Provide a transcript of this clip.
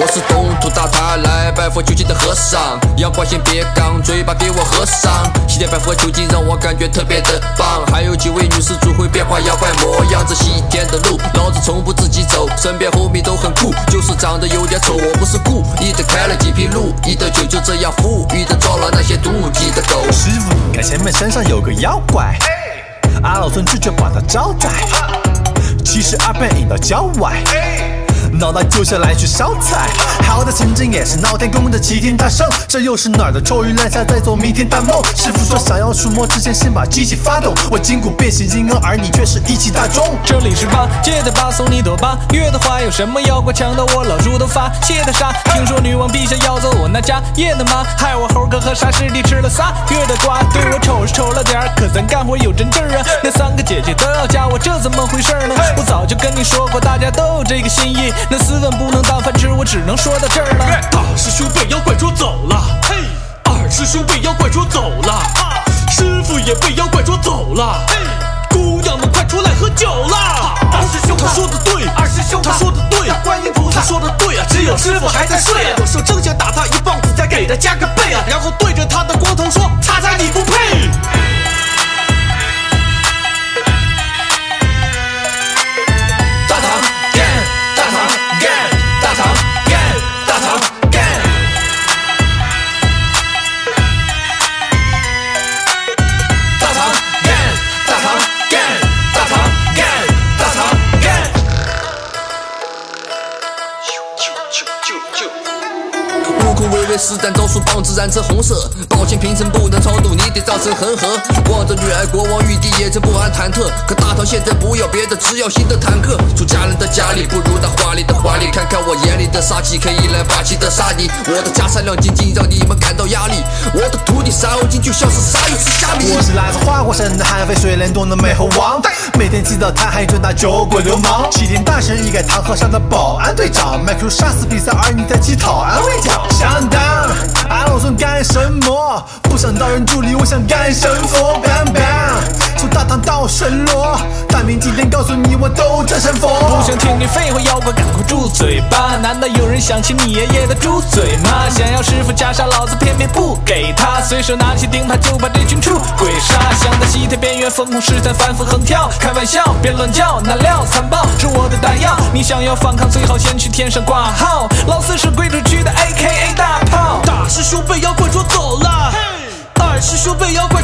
我是东土大唐来拜佛求经的和尚，阳光先别杠，嘴巴给我合上。西天拜佛求经让我感觉特别的棒，还有几位女施主会变化妖怪模样。这西天的路，老子从不自己走，身边后面都很酷，就是长得有点丑。我不是故意的，开了几瓶路，一的酒就这样富裕的抓了那些妒忌的狗。师傅，看前面山上有个妖怪，俺老孙直接把他招待，其实二被引到郊外。脑袋就下来去烧菜，好的曾经也是闹天宫的齐天大圣，这又是哪儿的臭鱼烂虾在做弥天大梦？师傅说想要触摸之前先把机器发动，我筋骨变形金刚，而你却是一汽大众。这里是八戒的八，送你朵八月的花，有什么妖怪抢到我老猪都发泄的杀？听说女王陛下要走我那家业的妈，害我猴哥和沙师弟吃了仨月的瓜，对我丑是丑了点，可咱干活有真劲儿啊！那三个姐姐都要加我，这怎么回事呢？我早就跟你说过，大家都有这个心意。那斯文不能当饭吃，我只能说到这儿了。大师兄被妖怪捉走了，嘿，二师兄被妖怪捉走了，师傅也被妖怪捉走了，嘿，姑娘们快出来喝酒了。大师兄他说的对，二师兄他说的对，观音菩萨。说的对啊，只有师傅还在睡啊。我说正想打他一棒子，再给他加个倍啊，然后对着他的光头说，擦擦你施展招数，棒子染成红色。抱歉，平生不能超度，你得造成恒河。望着女儿国王玉帝，也曾不安忐忑。可大唐现在不要别的，只要新的坦克。出家人的家里，不如那华丽的华丽。看看我眼里的杀气，可以来霸气的杀你。我的家产亮晶晶，让你们感到压力。我的徒弟山猴精就像是鲨鱼吃虾米。我是来自花果山的悍匪水帘洞的美猴王，每天起早贪黑追打酒鬼流氓。齐天大圣一改唐河上的保安队长，迈出杀死比赛，而你在乞讨安慰神佛。bang bang，从大唐到神罗，大明今天告诉你，我都战神佛。不想听你废话，妖怪赶快住嘴吧！难道有人想起你爷爷的猪嘴吗？想要师傅袈裟，老子偏偏不给他，随手拿起钉耙就把这群出鬼杀。想在西天边缘疯狂试探，反复横跳，开玩笑别乱叫，那料残暴是我的弹药。你想要反抗，最好先去天上挂号，老四是归出去的 A.K.A 大炮。大师兄被妖怪捉走了，师兄被妖怪